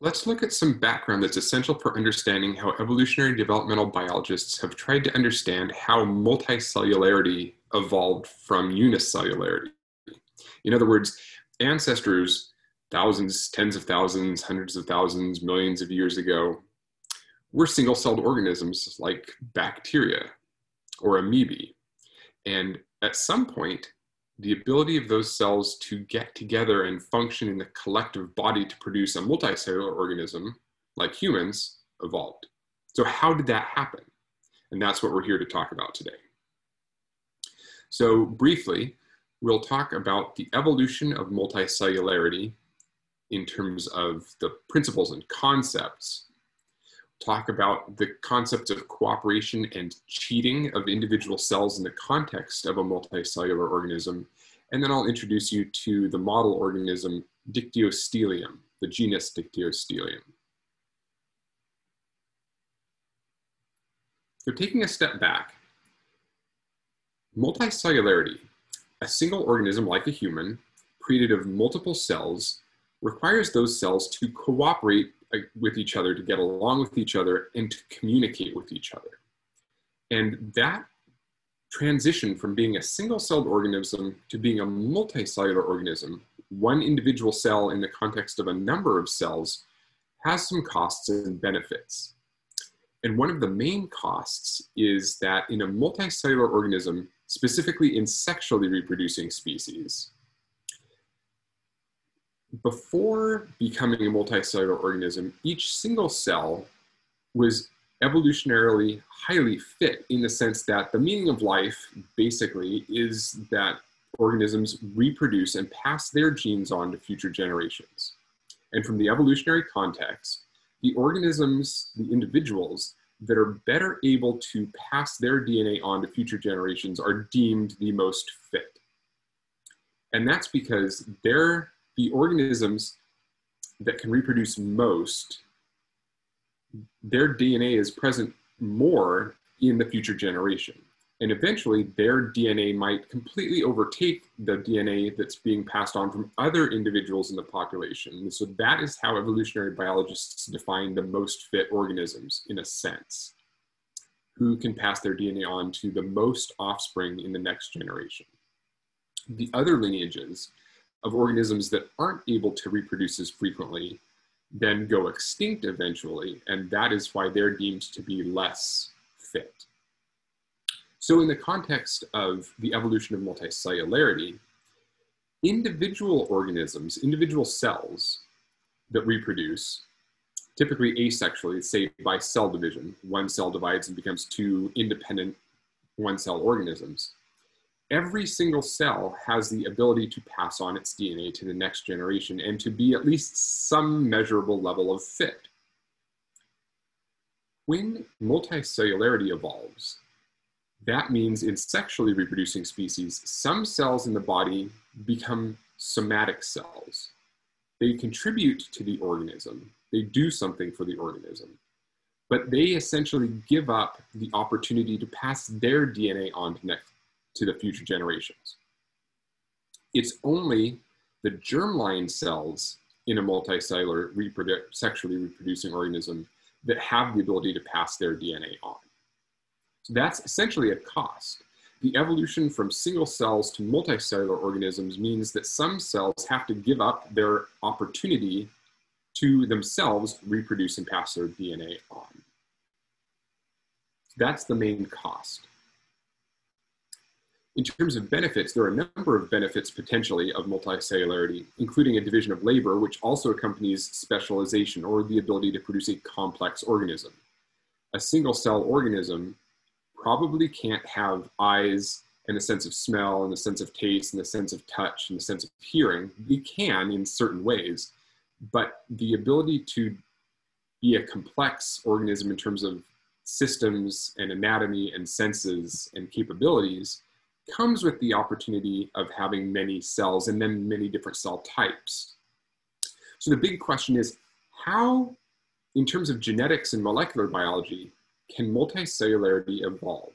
Let's look at some background that's essential for understanding how evolutionary developmental biologists have tried to understand how multicellularity evolved from unicellularity. In other words, ancestors, thousands, tens of thousands, hundreds of thousands, millions of years ago, were single celled organisms like bacteria or amoebae. And at some point, the ability of those cells to get together and function in the collective body to produce a multicellular organism like humans evolved. So, how did that happen? And that's what we're here to talk about today. So, briefly, we'll talk about the evolution of multicellularity in terms of the principles and concepts talk about the concepts of cooperation and cheating of individual cells in the context of a multicellular organism. And then I'll introduce you to the model organism Dictyostelium, the genus Dictyostelium. So taking a step back, multicellularity, a single organism like a human, created of multiple cells, requires those cells to cooperate with each other, to get along with each other, and to communicate with each other. And that transition from being a single celled organism to being a multicellular organism, one individual cell in the context of a number of cells, has some costs and benefits. And one of the main costs is that in a multicellular organism, specifically in sexually reproducing species, before becoming a multicellular organism, each single cell was evolutionarily highly fit in the sense that the meaning of life basically is that organisms reproduce and pass their genes on to future generations. And from the evolutionary context, the organisms, the individuals that are better able to pass their DNA on to future generations are deemed the most fit. And that's because their the organisms that can reproduce most, their DNA is present more in the future generation. And eventually, their DNA might completely overtake the DNA that's being passed on from other individuals in the population. So, that is how evolutionary biologists define the most fit organisms, in a sense, who can pass their DNA on to the most offspring in the next generation. The other lineages of organisms that aren't able to reproduce as frequently then go extinct eventually, and that is why they're deemed to be less fit. So in the context of the evolution of multicellularity, individual organisms, individual cells that reproduce, typically asexually, say by cell division, one cell divides and becomes two independent one cell organisms, every single cell has the ability to pass on its DNA to the next generation and to be at least some measurable level of fit. When multicellularity evolves, that means in sexually reproducing species, some cells in the body become somatic cells. They contribute to the organism, they do something for the organism, but they essentially give up the opportunity to pass their DNA on to next, to the future generations. It's only the germline cells in a multicellular reprodu sexually reproducing organism that have the ability to pass their DNA on. So that's essentially a cost. The evolution from single cells to multicellular organisms means that some cells have to give up their opportunity to themselves reproduce and pass their DNA on. That's the main cost. In terms of benefits, there are a number of benefits potentially of multicellularity, including a division of labor, which also accompanies specialization or the ability to produce a complex organism. A single cell organism probably can't have eyes and a sense of smell and a sense of taste and a sense of touch and a sense of hearing. We can in certain ways, but the ability to be a complex organism in terms of systems and anatomy and senses and capabilities comes with the opportunity of having many cells and then many different cell types. So the big question is how, in terms of genetics and molecular biology, can multicellularity evolve?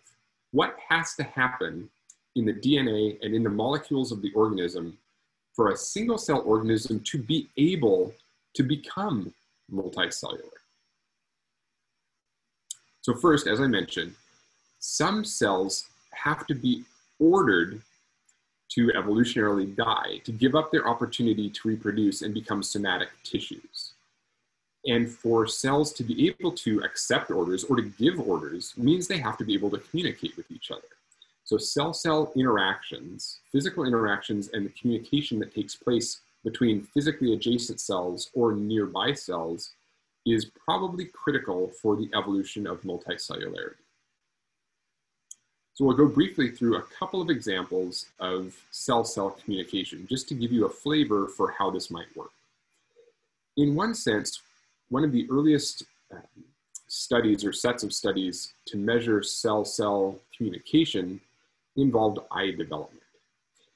What has to happen in the DNA and in the molecules of the organism for a single cell organism to be able to become multicellular. So first, as I mentioned, some cells have to be ordered to evolutionarily die, to give up their opportunity to reproduce and become somatic tissues. And for cells to be able to accept orders or to give orders means they have to be able to communicate with each other. So cell-cell interactions, physical interactions and the communication that takes place between physically adjacent cells or nearby cells is probably critical for the evolution of multicellularity. So we'll go briefly through a couple of examples of cell-cell communication, just to give you a flavor for how this might work. In one sense, one of the earliest um, studies or sets of studies to measure cell-cell communication involved eye development.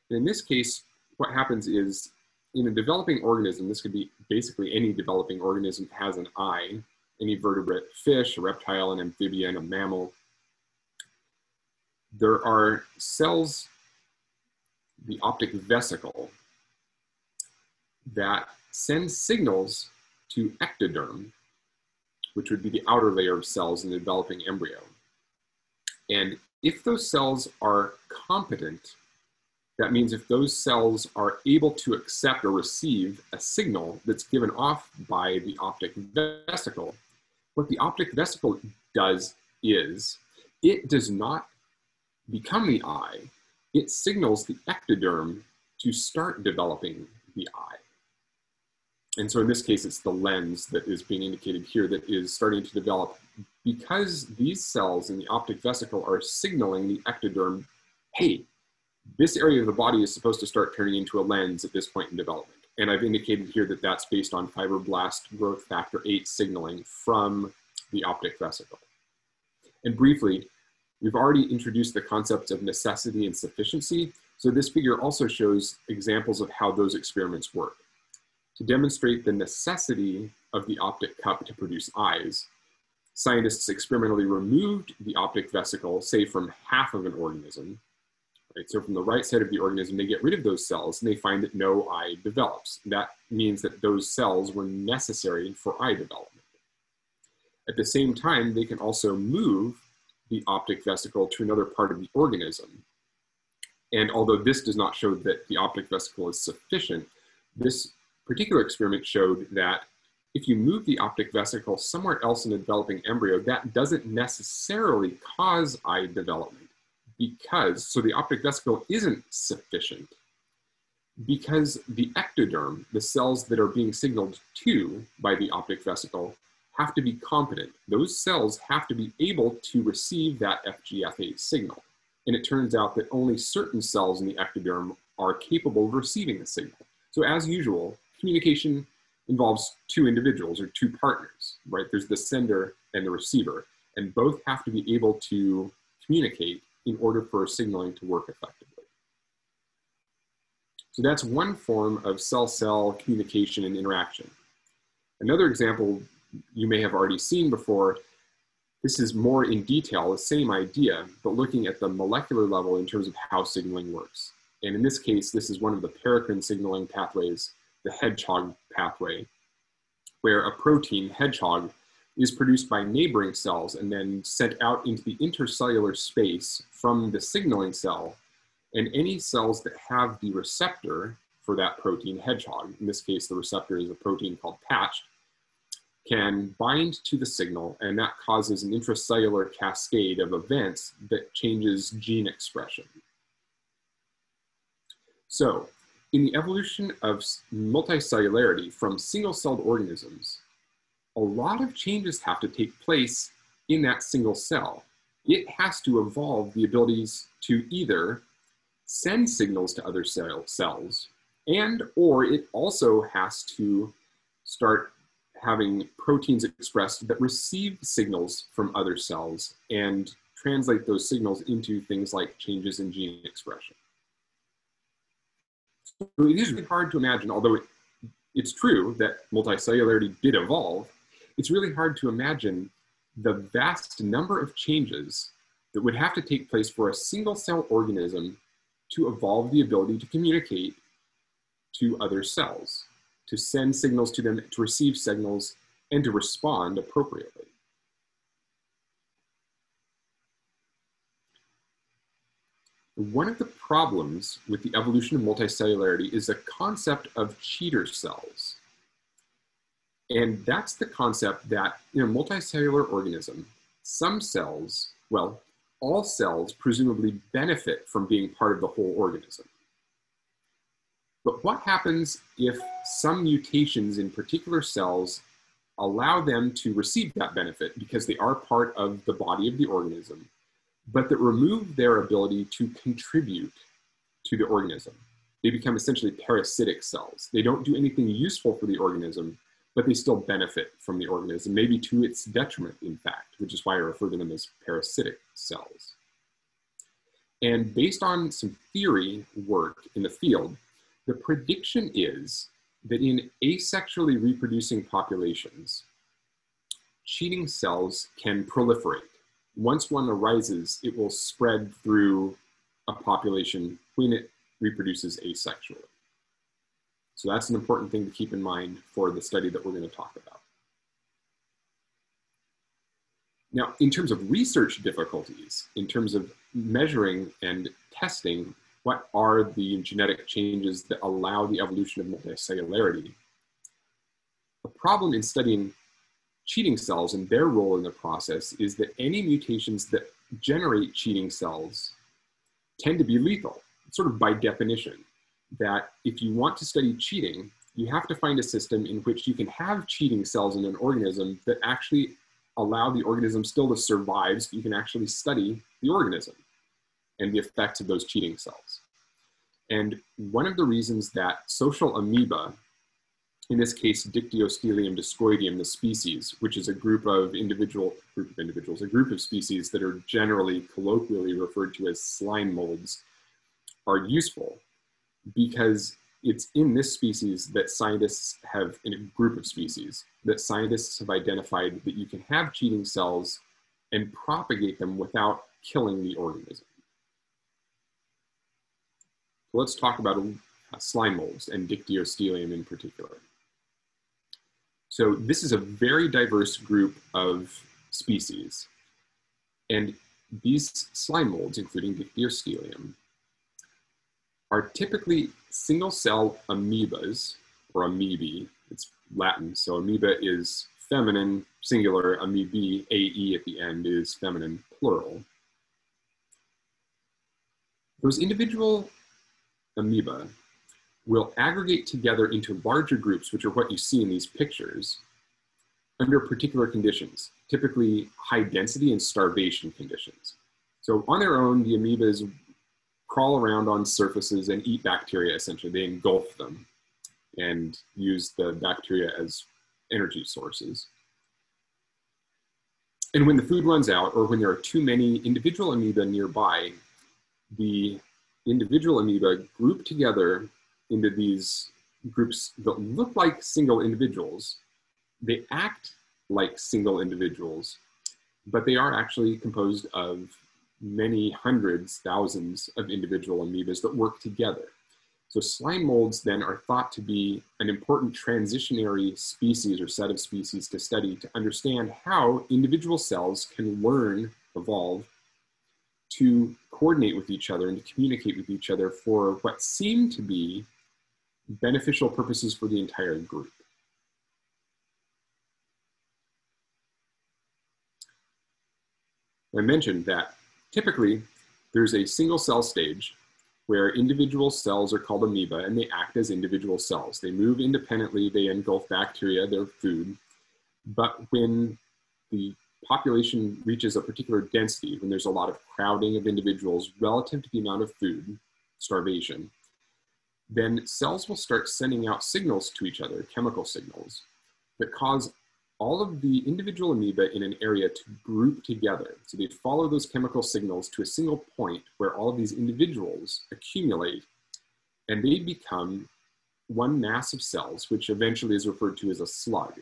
And in this case, what happens is in a developing organism, this could be basically any developing organism has an eye, any vertebrate fish, a reptile, an amphibian, a mammal. There are cells, the optic vesicle, that send signals to ectoderm, which would be the outer layer of cells in the developing embryo. And if those cells are competent that means if those cells are able to accept or receive a signal that's given off by the optic vesicle, what the optic vesicle does is it does not become the eye, it signals the ectoderm to start developing the eye. And so in this case, it's the lens that is being indicated here that is starting to develop because these cells in the optic vesicle are signaling the ectoderm, hey, this area of the body is supposed to start turning into a lens at this point in development. And I've indicated here that that's based on fibroblast growth factor 8 signaling from the optic vesicle. And briefly, we've already introduced the concepts of necessity and sufficiency. So this figure also shows examples of how those experiments work. To demonstrate the necessity of the optic cup to produce eyes, scientists experimentally removed the optic vesicle, say from half of an organism, Right? So from the right side of the organism, they get rid of those cells and they find that no eye develops. That means that those cells were necessary for eye development. At the same time, they can also move the optic vesicle to another part of the organism. And although this does not show that the optic vesicle is sufficient, this particular experiment showed that if you move the optic vesicle somewhere else in a developing embryo, that doesn't necessarily cause eye development because, so the optic vesicle isn't sufficient because the ectoderm, the cells that are being signaled to by the optic vesicle, have to be competent. Those cells have to be able to receive that FGF8 signal. And it turns out that only certain cells in the ectoderm are capable of receiving the signal. So as usual, communication involves two individuals or two partners, right? There's the sender and the receiver, and both have to be able to communicate in order for signaling to work effectively. So that's one form of cell-cell communication and interaction. Another example you may have already seen before, this is more in detail, the same idea, but looking at the molecular level in terms of how signaling works. And in this case, this is one of the paracrine signaling pathways, the hedgehog pathway, where a protein, hedgehog, is produced by neighboring cells and then sent out into the intercellular space from the signaling cell. And any cells that have the receptor for that protein, hedgehog, in this case, the receptor is a protein called patch, can bind to the signal, and that causes an intracellular cascade of events that changes gene expression. So, in the evolution of multicellularity from single-celled organisms, a lot of changes have to take place in that single cell. It has to evolve the abilities to either send signals to other cell, cells and or it also has to start having proteins expressed that receive signals from other cells and translate those signals into things like changes in gene expression. So it is really hard to imagine, although it, it's true that multicellularity did evolve, it's really hard to imagine the vast number of changes that would have to take place for a single cell organism to evolve the ability to communicate to other cells, to send signals to them, to receive signals, and to respond appropriately. One of the problems with the evolution of multicellularity is the concept of cheater cells. And that's the concept that in a multicellular organism, some cells, well, all cells presumably benefit from being part of the whole organism. But what happens if some mutations in particular cells allow them to receive that benefit because they are part of the body of the organism, but that remove their ability to contribute to the organism? They become essentially parasitic cells. They don't do anything useful for the organism, but they still benefit from the organism, maybe to its detriment, in fact, which is why I refer to them as parasitic cells. And based on some theory work in the field, the prediction is that in asexually reproducing populations, cheating cells can proliferate. Once one arises, it will spread through a population when it reproduces asexually. So that's an important thing to keep in mind for the study that we're going to talk about. Now, in terms of research difficulties, in terms of measuring and testing what are the genetic changes that allow the evolution of multicellularity, a problem in studying cheating cells and their role in the process is that any mutations that generate cheating cells tend to be lethal, sort of by definition that if you want to study cheating, you have to find a system in which you can have cheating cells in an organism that actually allow the organism still to survive so you can actually study the organism and the effects of those cheating cells. And one of the reasons that social amoeba, in this case Dictyostelium discoideum, the species, which is a group of individual group of individuals, a group of species that are generally colloquially referred to as slime molds, are useful because it's in this species that scientists have, in a group of species, that scientists have identified that you can have cheating cells and propagate them without killing the organism. Let's talk about uh, slime molds and Dictyostelium in particular. So this is a very diverse group of species. And these slime molds, including Dictyostelium, are typically single cell amoebas or amoebae. It's Latin, so amoeba is feminine, singular, amoebae, AE at the end is feminine, plural. Those individual amoeba will aggregate together into larger groups, which are what you see in these pictures, under particular conditions, typically high density and starvation conditions. So on their own, the amoebas crawl around on surfaces and eat bacteria, essentially. They engulf them and use the bacteria as energy sources. And when the food runs out, or when there are too many individual amoeba nearby, the individual amoeba group together into these groups that look like single individuals. They act like single individuals, but they are actually composed of many hundreds, thousands of individual amoebas that work together. So slime molds then are thought to be an important transitionary species or set of species to study to understand how individual cells can learn, evolve, to coordinate with each other and to communicate with each other for what seem to be beneficial purposes for the entire group. I mentioned that Typically, there's a single cell stage where individual cells are called amoeba and they act as individual cells. They move independently, they engulf bacteria, their food. But when the population reaches a particular density, when there's a lot of crowding of individuals relative to the amount of food, starvation, then cells will start sending out signals to each other, chemical signals, that cause all of the individual amoeba in an area to group together. So they follow those chemical signals to a single point where all of these individuals accumulate and they become one mass of cells, which eventually is referred to as a slug.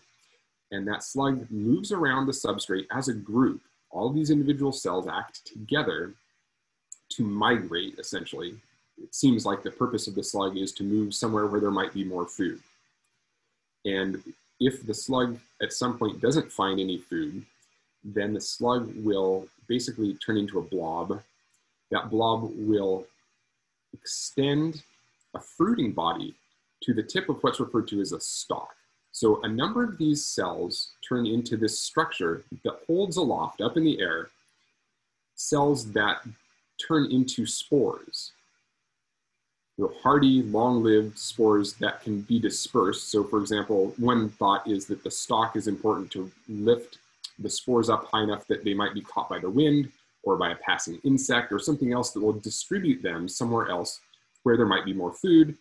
And that slug moves around the substrate as a group. All these individual cells act together to migrate, essentially. It seems like the purpose of the slug is to move somewhere where there might be more food. And if the slug at some point doesn't find any food, then the slug will basically turn into a blob. That blob will extend a fruiting body to the tip of what's referred to as a stalk. So a number of these cells turn into this structure that holds aloft up in the air cells that turn into spores. You know, hardy, long-lived spores that can be dispersed. So for example, one thought is that the stalk is important to lift the spores up high enough that they might be caught by the wind or by a passing insect or something else that will distribute them somewhere else where there might be more food.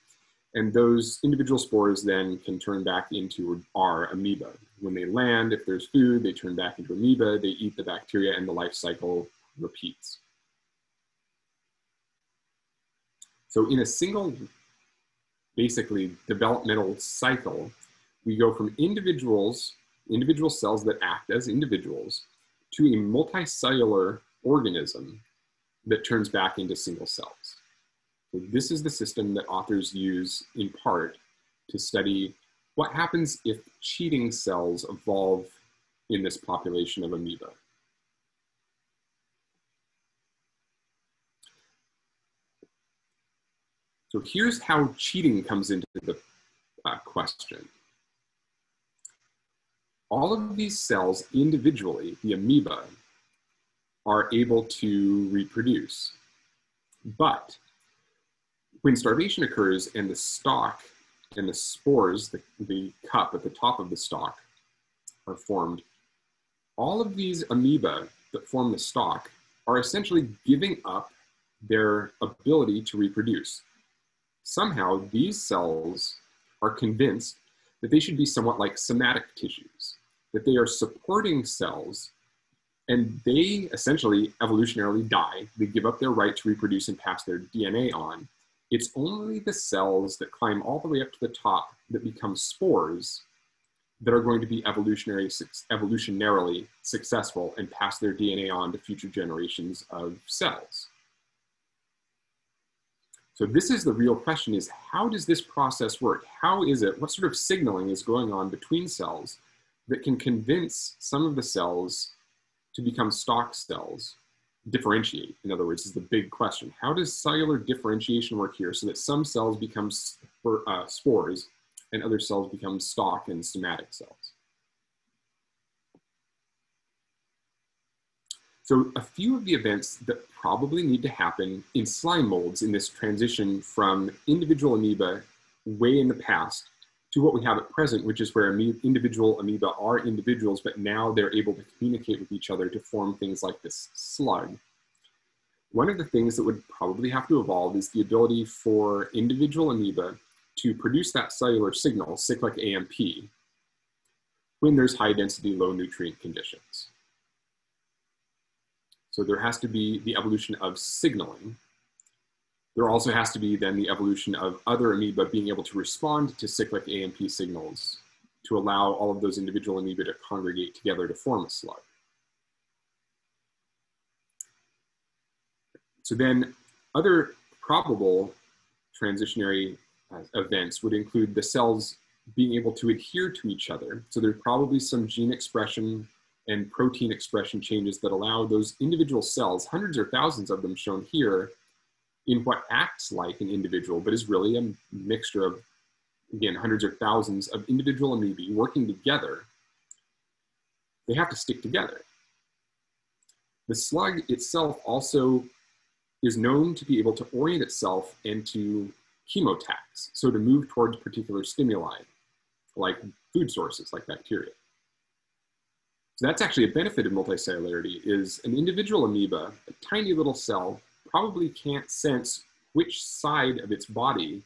And those individual spores then can turn back into our amoeba. When they land, if there's food, they turn back into amoeba, they eat the bacteria and the life cycle repeats. So in a single, basically developmental cycle, we go from individuals, individual cells that act as individuals, to a multicellular organism that turns back into single cells. This is the system that authors use in part to study what happens if cheating cells evolve in this population of amoeba. So here's how cheating comes into the uh, question. All of these cells individually, the amoeba, are able to reproduce. But when starvation occurs and the stalk and the spores, the, the cup at the top of the stalk, are formed, all of these amoeba that form the stalk are essentially giving up their ability to reproduce somehow these cells are convinced that they should be somewhat like somatic tissues, that they are supporting cells and they essentially evolutionarily die. They give up their right to reproduce and pass their DNA on. It's only the cells that climb all the way up to the top that become spores that are going to be evolutionary, evolutionarily successful and pass their DNA on to future generations of cells. So this is the real question is how does this process work? How is it, what sort of signaling is going on between cells that can convince some of the cells to become stalk cells, differentiate, in other words, is the big question. How does cellular differentiation work here so that some cells become uh, spores and other cells become stalk and somatic cells? So a few of the events that probably need to happen in slime molds in this transition from individual amoeba way in the past to what we have at present, which is where individual amoeba are individuals, but now they're able to communicate with each other to form things like this slug. One of the things that would probably have to evolve is the ability for individual amoeba to produce that cellular signal, cyclic AMP, when there's high density, low nutrient conditions. So there has to be the evolution of signaling. There also has to be then the evolution of other amoeba being able to respond to cyclic AMP signals to allow all of those individual amoeba to congregate together to form a slug. So then other probable transitionary uh, events would include the cells being able to adhere to each other. So there's probably some gene expression and protein expression changes that allow those individual cells, hundreds or thousands of them shown here, in what acts like an individual, but is really a mixture of, again, hundreds or thousands of individual amoebae working together, they have to stick together. The slug itself also is known to be able to orient itself and to chemotax, so to move towards particular stimuli, like food sources, like bacteria. So that's actually a benefit of multicellularity is an individual amoeba, a tiny little cell, probably can't sense which side of its body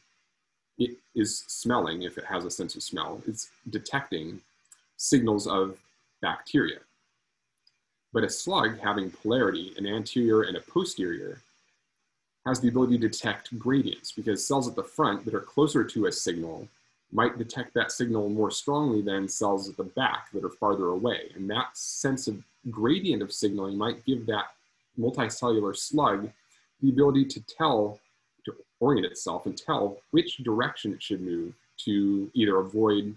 it is smelling, if it has a sense of smell. It's detecting signals of bacteria. But a slug having polarity, an anterior and a posterior, has the ability to detect gradients because cells at the front that are closer to a signal might detect that signal more strongly than cells at the back that are farther away. And that sense of gradient of signaling might give that multicellular slug the ability to tell, to orient itself and tell which direction it should move to either avoid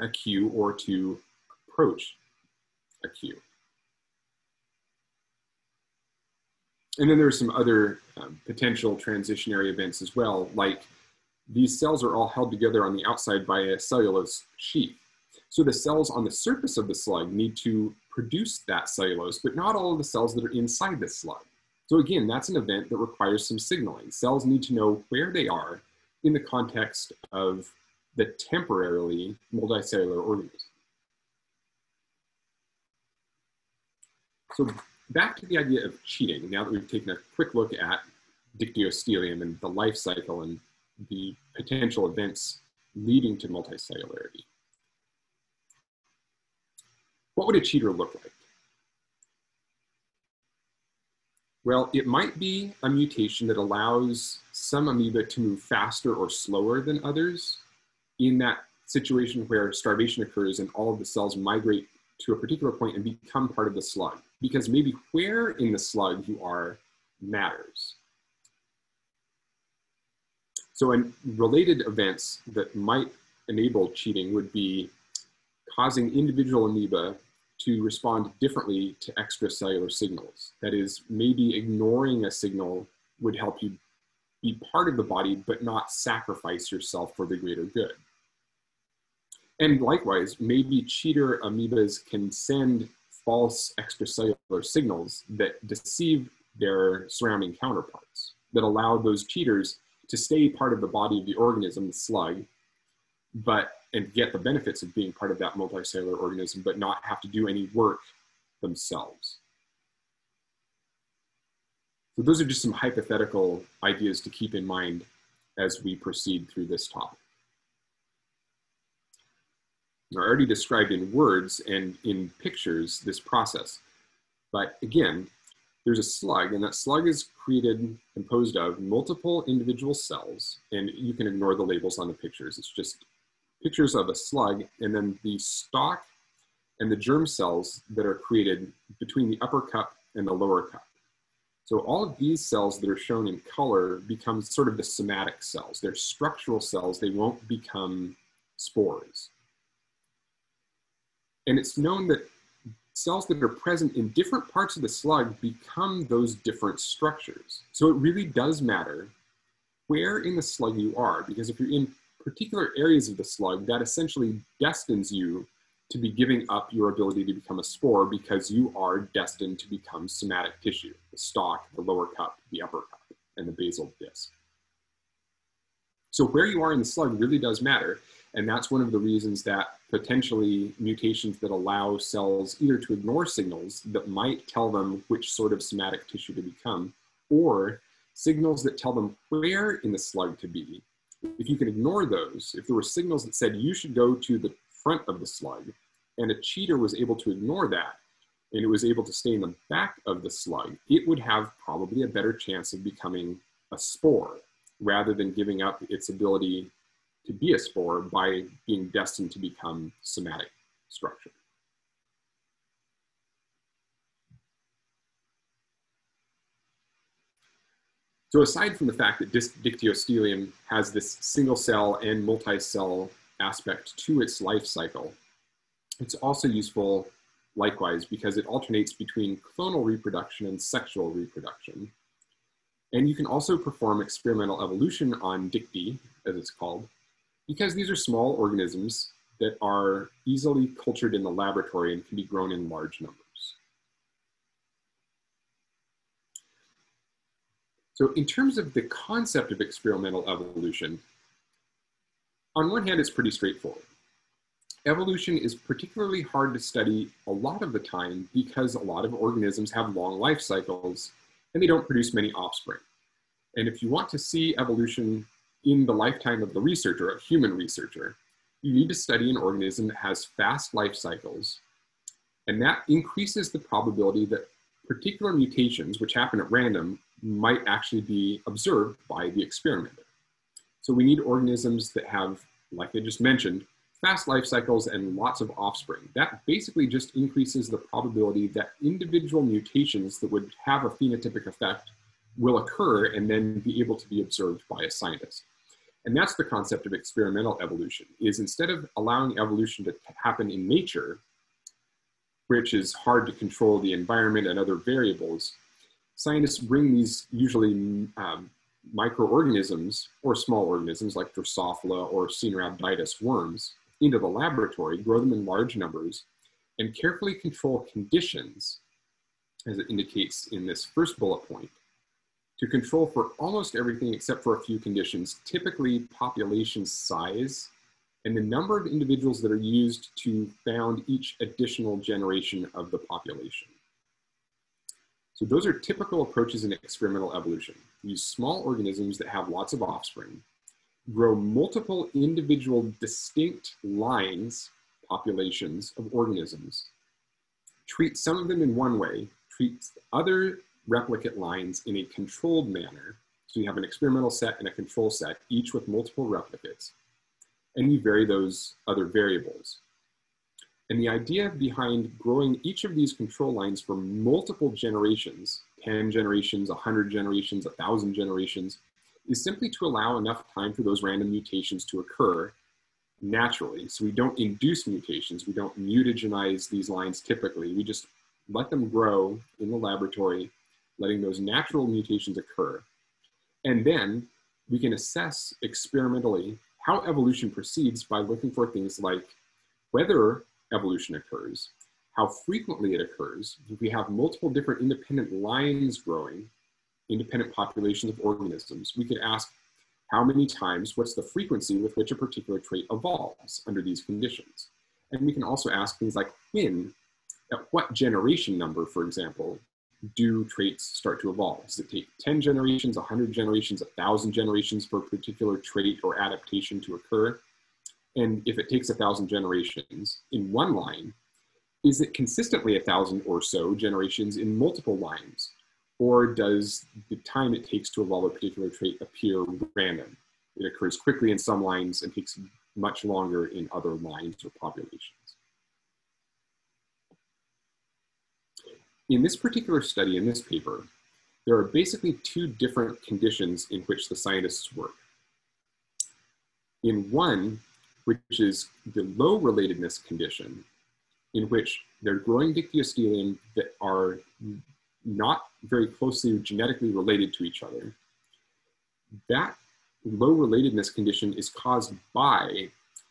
a cue or to approach a cue. And then there's some other um, potential transitionary events as well, like these cells are all held together on the outside by a cellulose sheath. So the cells on the surface of the slug need to produce that cellulose, but not all of the cells that are inside the slug. So again, that's an event that requires some signaling. Cells need to know where they are in the context of the temporarily multicellular organism. So back to the idea of cheating, now that we've taken a quick look at dictyostelium and the life cycle and the potential events leading to multicellularity. What would a cheater look like? Well, it might be a mutation that allows some amoeba to move faster or slower than others in that situation where starvation occurs and all of the cells migrate to a particular point and become part of the slug. Because maybe where in the slug you are matters. So, in related events that might enable cheating would be causing individual amoeba to respond differently to extracellular signals. That is, maybe ignoring a signal would help you be part of the body, but not sacrifice yourself for the greater good. And likewise, maybe cheater amoebas can send false extracellular signals that deceive their surrounding counterparts, that allow those cheaters to stay part of the body of the organism, the slug, but and get the benefits of being part of that multicellular organism, but not have to do any work themselves. So those are just some hypothetical ideas to keep in mind as we proceed through this topic. I already described in words and in pictures this process, but again, there's a slug, and that slug is created, composed of multiple individual cells, and you can ignore the labels on the pictures. It's just pictures of a slug, and then the stalk and the germ cells that are created between the upper cup and the lower cup. So all of these cells that are shown in color become sort of the somatic cells. They're structural cells. They won't become spores. And it's known that cells that are present in different parts of the slug become those different structures. So it really does matter where in the slug you are, because if you're in particular areas of the slug, that essentially destines you to be giving up your ability to become a spore because you are destined to become somatic tissue, the stalk, the lower cup, the upper cup, and the basal disc. So where you are in the slug really does matter. And that's one of the reasons that potentially mutations that allow cells either to ignore signals that might tell them which sort of somatic tissue to become, or signals that tell them where in the slug to be. If you can ignore those, if there were signals that said you should go to the front of the slug, and a cheater was able to ignore that, and it was able to stay in the back of the slug, it would have probably a better chance of becoming a spore rather than giving up its ability to be a spore by being destined to become somatic structure. So aside from the fact that Dictyostelium has this single cell and multi-cell aspect to its life cycle, it's also useful likewise because it alternates between clonal reproduction and sexual reproduction. And you can also perform experimental evolution on Dicty, as it's called, because these are small organisms that are easily cultured in the laboratory and can be grown in large numbers. So in terms of the concept of experimental evolution, on one hand, it's pretty straightforward. Evolution is particularly hard to study a lot of the time because a lot of organisms have long life cycles and they don't produce many offspring. And if you want to see evolution in the lifetime of the researcher, a human researcher, you need to study an organism that has fast life cycles, and that increases the probability that particular mutations, which happen at random, might actually be observed by the experimenter. So we need organisms that have, like I just mentioned, fast life cycles and lots of offspring. That basically just increases the probability that individual mutations that would have a phenotypic effect will occur and then be able to be observed by a scientist. And that's the concept of experimental evolution, is instead of allowing evolution to happen in nature, which is hard to control the environment and other variables, scientists bring these usually um, microorganisms or small organisms like Drosophila or Caenorhabditis worms into the laboratory, grow them in large numbers, and carefully control conditions, as it indicates in this first bullet point, to control for almost everything except for a few conditions, typically population size and the number of individuals that are used to found each additional generation of the population. So those are typical approaches in experimental evolution. Use small organisms that have lots of offspring, grow multiple individual distinct lines, populations of organisms, treat some of them in one way, treat other replicate lines in a controlled manner. So you have an experimental set and a control set, each with multiple replicates, and you vary those other variables. And the idea behind growing each of these control lines for multiple generations, 10 generations, 100 generations, 1,000 generations, is simply to allow enough time for those random mutations to occur naturally. So we don't induce mutations, we don't mutagenize these lines typically, we just let them grow in the laboratory, letting those natural mutations occur. And then we can assess experimentally how evolution proceeds by looking for things like whether evolution occurs, how frequently it occurs. If we have multiple different independent lines growing, independent populations of organisms, we could ask how many times, what's the frequency with which a particular trait evolves under these conditions? And we can also ask things like when, at what generation number, for example, do traits start to evolve? Does it take 10 generations, 100 generations, 1,000 generations for a particular trait or adaptation to occur? And if it takes a 1,000 generations in one line, is it consistently a 1,000 or so generations in multiple lines? Or does the time it takes to evolve a particular trait appear random? It occurs quickly in some lines and takes much longer in other lines or populations. In this particular study, in this paper, there are basically two different conditions in which the scientists work. In one, which is the low relatedness condition, in which they're growing dictyostelium that are not very closely genetically related to each other. That low relatedness condition is caused by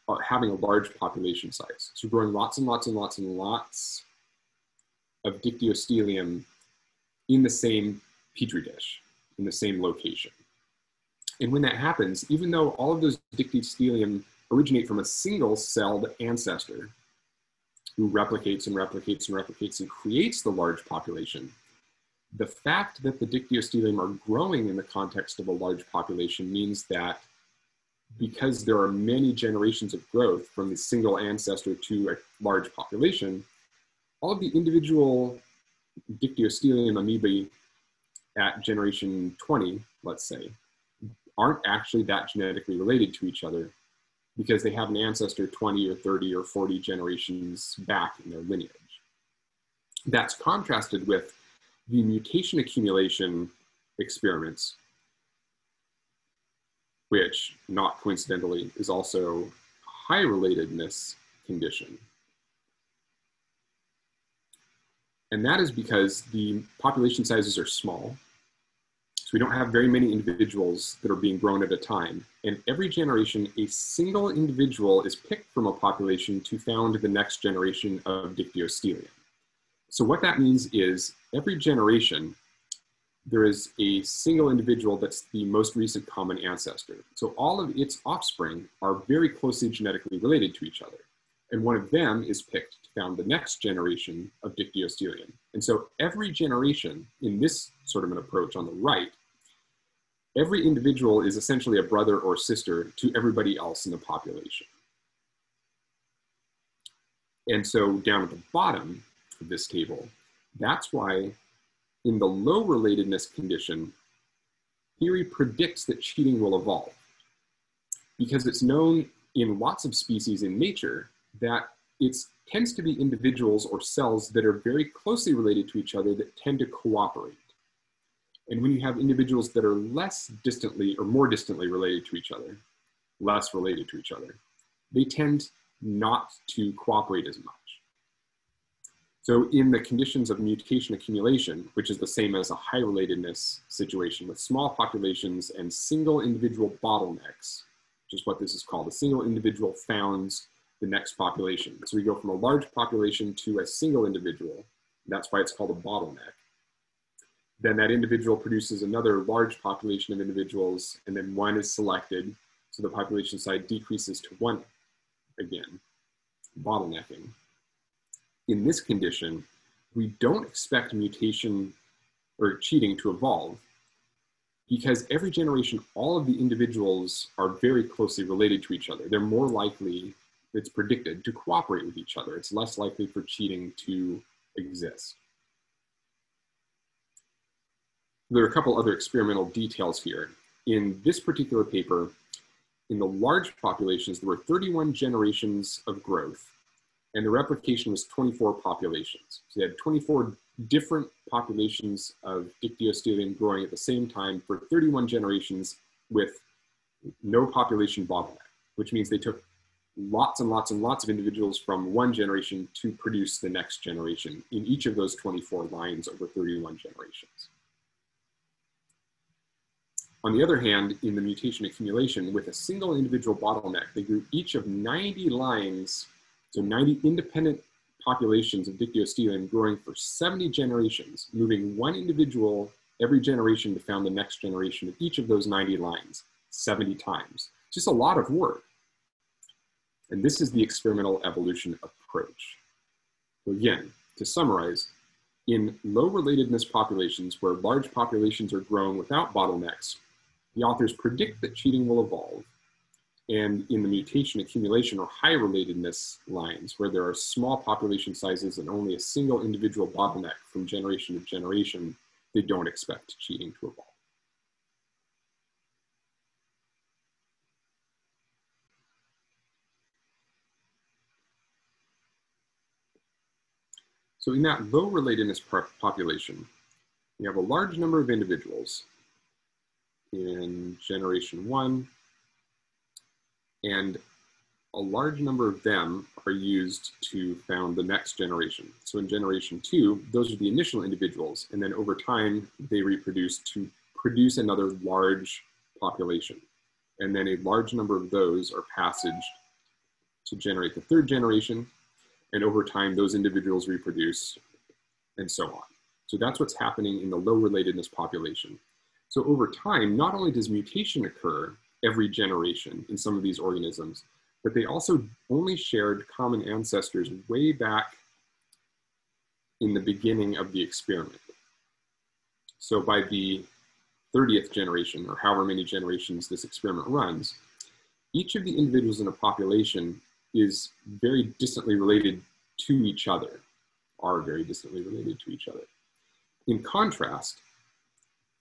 uh, having a large population size. So growing lots and lots and lots and lots of dictyostelium in the same petri dish, in the same location. And when that happens, even though all of those dictyostelium originate from a single celled ancestor who replicates and replicates and replicates and creates the large population, the fact that the dictyostelium are growing in the context of a large population means that because there are many generations of growth from the single ancestor to a large population, all of the individual dictyostelium amoebae at generation 20, let's say, aren't actually that genetically related to each other because they have an ancestor 20 or 30 or 40 generations back in their lineage. That's contrasted with the mutation accumulation experiments, which not coincidentally is also a high relatedness condition. And that is because the population sizes are small. So we don't have very many individuals that are being grown at a time. And every generation, a single individual is picked from a population to found the next generation of Dictyostelium. So what that means is every generation, there is a single individual that's the most recent common ancestor. So all of its offspring are very closely genetically related to each other. And one of them is picked to found the next generation of Dictyostelium. And so every generation in this sort of an approach on the right, every individual is essentially a brother or sister to everybody else in the population. And so down at the bottom of this table, that's why in the low relatedness condition, theory predicts that cheating will evolve because it's known in lots of species in nature that it tends to be individuals or cells that are very closely related to each other that tend to cooperate. And when you have individuals that are less distantly or more distantly related to each other, less related to each other, they tend not to cooperate as much. So in the conditions of mutation accumulation, which is the same as a high relatedness situation with small populations and single individual bottlenecks, which is what this is called, a single individual founds the next population. So we go from a large population to a single individual. That's why it's called a bottleneck. Then that individual produces another large population of individuals, and then one is selected. So the population size decreases to one again, bottlenecking in this condition, we don't expect mutation or cheating to evolve because every generation, all of the individuals are very closely related to each other. They're more likely, it's predicted, to cooperate with each other. It's less likely for cheating to exist. There are a couple other experimental details here. In this particular paper, in the large populations, there were 31 generations of growth and the replication was 24 populations. So they had 24 different populations of Dictyostelium growing at the same time for 31 generations with no population bottleneck, which means they took lots and lots and lots of individuals from one generation to produce the next generation in each of those 24 lines over 31 generations. On the other hand, in the mutation accumulation, with a single individual bottleneck, they grew each of 90 lines so 90 independent populations of Dictyostelium growing for 70 generations, moving one individual every generation to found the next generation of each of those 90 lines 70 times. Just a lot of work. And this is the experimental evolution approach. So again, to summarize, in low relatedness populations where large populations are grown without bottlenecks, the authors predict that cheating will evolve and in the mutation accumulation or high relatedness lines, where there are small population sizes and only a single individual bottleneck from generation to generation, they don't expect cheating to evolve. So in that low relatedness population, we have a large number of individuals in generation one, and a large number of them are used to found the next generation. So in generation two, those are the initial individuals, and then over time, they reproduce to produce another large population. And then a large number of those are passaged to generate the third generation, and over time, those individuals reproduce, and so on. So that's what's happening in the low relatedness population. So over time, not only does mutation occur every generation in some of these organisms, but they also only shared common ancestors way back in the beginning of the experiment. So by the 30th generation, or however many generations this experiment runs, each of the individuals in a population is very distantly related to each other, are very distantly related to each other. In contrast,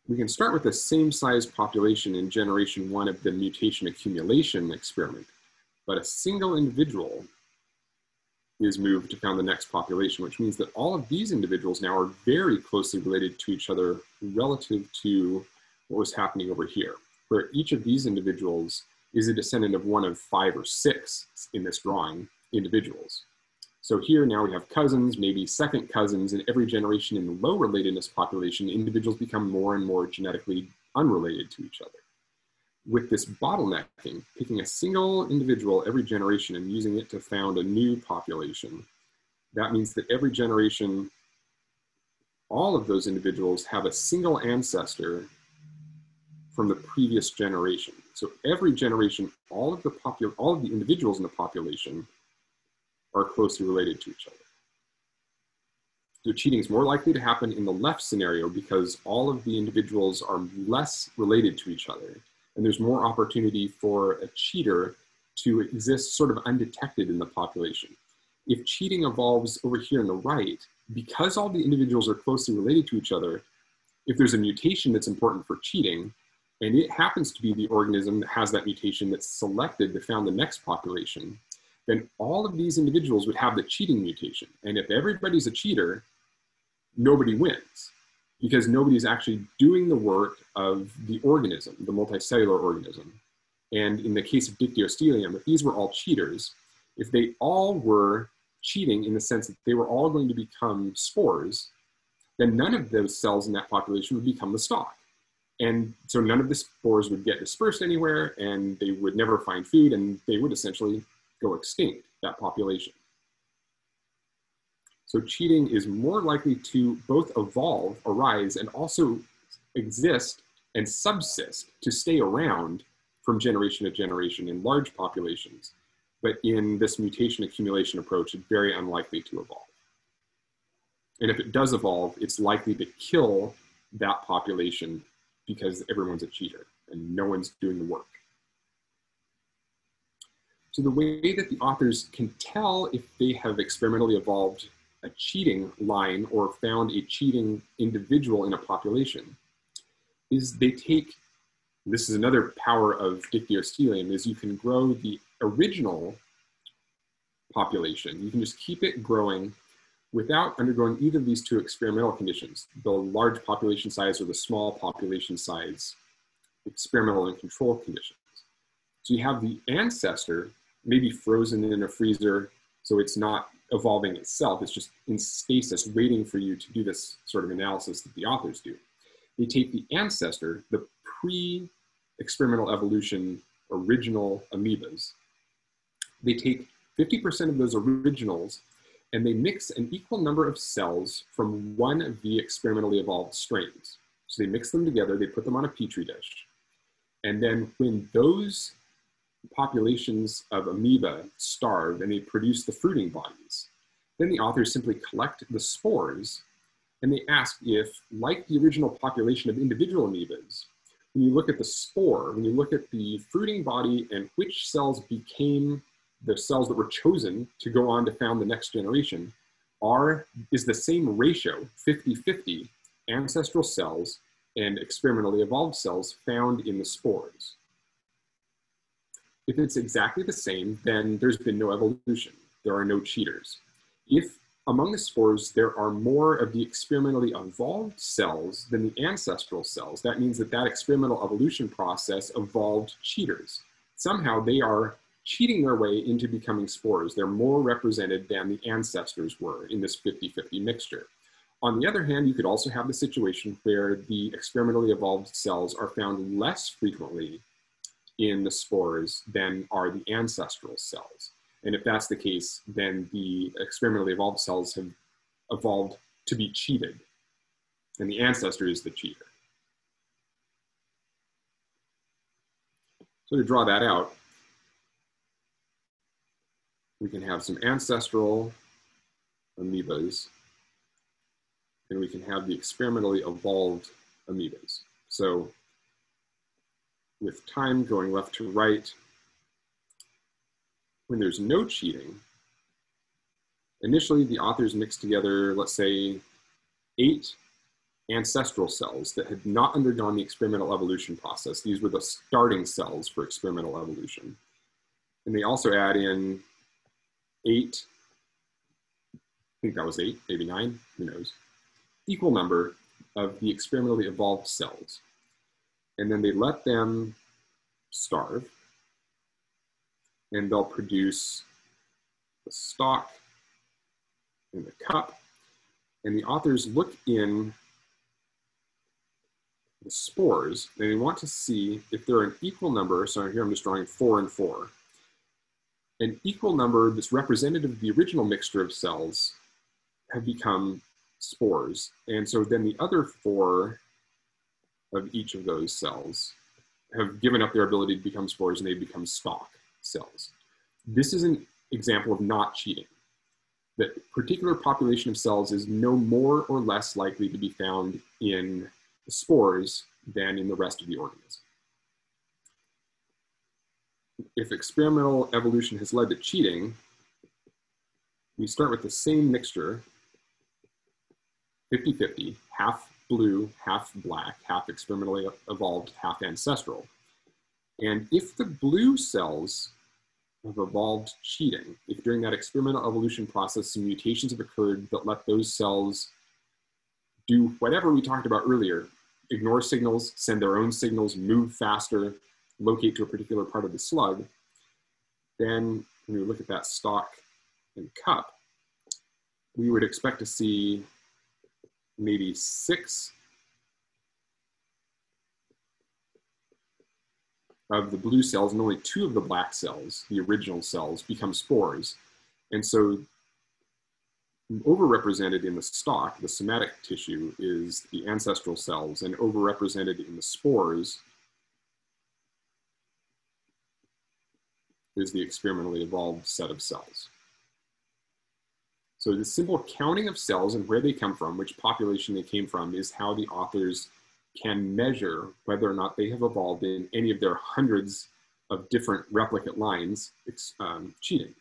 we can start with the same size population in generation one of the mutation accumulation experiment, but a single individual is moved to found the next population, which means that all of these individuals now are very closely related to each other relative to what was happening over here, where each of these individuals is a descendant of one of five or six in this drawing individuals. So here now we have cousins, maybe second cousins, and every generation in the low relatedness population, individuals become more and more genetically unrelated to each other. With this bottlenecking, picking a single individual every generation and using it to found a new population, that means that every generation, all of those individuals have a single ancestor from the previous generation. So every generation, all of the popu- all of the individuals in the population are closely related to each other. So cheating is more likely to happen in the left scenario because all of the individuals are less related to each other. And there's more opportunity for a cheater to exist sort of undetected in the population. If cheating evolves over here on the right, because all the individuals are closely related to each other, if there's a mutation that's important for cheating, and it happens to be the organism that has that mutation that's selected to found the next population, then all of these individuals would have the cheating mutation. And if everybody's a cheater, nobody wins because nobody's actually doing the work of the organism, the multicellular organism. And in the case of Dictyostelium, if these were all cheaters, if they all were cheating in the sense that they were all going to become spores, then none of those cells in that population would become the stalk. And so none of the spores would get dispersed anywhere and they would never find food and they would essentially go extinct, that population. So cheating is more likely to both evolve, arise, and also exist and subsist to stay around from generation to generation in large populations. But in this mutation accumulation approach, it's very unlikely to evolve. And if it does evolve, it's likely to kill that population because everyone's a cheater and no one's doing the work. So the way that the authors can tell if they have experimentally evolved a cheating line or found a cheating individual in a population is they take, this is another power of Dictyostelium, is you can grow the original population. You can just keep it growing without undergoing either of these two experimental conditions, the large population size or the small population size experimental and control conditions. So you have the ancestor maybe frozen in a freezer, so it's not evolving itself, it's just in stasis waiting for you to do this sort of analysis that the authors do. They take the ancestor, the pre-experimental evolution original amoebas, they take 50% of those originals and they mix an equal number of cells from one of the experimentally evolved strains. So they mix them together, they put them on a petri dish. And then when those populations of amoeba starve and they produce the fruiting bodies, then the authors simply collect the spores and they ask if, like the original population of individual amoebas, when you look at the spore, when you look at the fruiting body and which cells became the cells that were chosen to go on to found the next generation are is the same ratio 50-50 ancestral cells and experimentally evolved cells found in the spores if it's exactly the same then there's been no evolution there are no cheaters if among the spores there are more of the experimentally evolved cells than the ancestral cells that means that that experimental evolution process evolved cheaters somehow they are cheating their way into becoming spores. They're more represented than the ancestors were in this 50-50 mixture. On the other hand, you could also have the situation where the experimentally evolved cells are found less frequently in the spores than are the ancestral cells. And if that's the case, then the experimentally evolved cells have evolved to be cheated. And the ancestor is the cheater. So to draw that out, we can have some ancestral amoebas, and we can have the experimentally evolved amoebas. So with time going left to right, when there's no cheating, initially the authors mixed together, let's say, eight ancestral cells that had not undergone the experimental evolution process. These were the starting cells for experimental evolution. And they also add in eight, I think that was eight, maybe nine, who knows, equal number of the experimentally evolved cells. And then they let them starve and they'll produce the stalk and the cup. And the authors look in the spores and they want to see if they're an equal number. So here I'm just drawing four and four an equal number that's representative of the original mixture of cells have become spores. And so then the other four of each of those cells have given up their ability to become spores and they become stalk cells. This is an example of not cheating. That particular population of cells is no more or less likely to be found in the spores than in the rest of the organism if experimental evolution has led to cheating, we start with the same mixture, 50-50, half blue, half black, half experimentally evolved, half ancestral. And if the blue cells have evolved cheating, if during that experimental evolution process some mutations have occurred that let those cells do whatever we talked about earlier, ignore signals, send their own signals, move faster, locate to a particular part of the slug, then when we look at that stalk and cup, we would expect to see maybe six of the blue cells and only two of the black cells, the original cells, become spores. And so overrepresented in the stalk, the somatic tissue, is the ancestral cells, and overrepresented in the spores is the experimentally evolved set of cells. So the simple counting of cells and where they come from, which population they came from, is how the authors can measure whether or not they have evolved in any of their hundreds of different replicate lines um, cheating.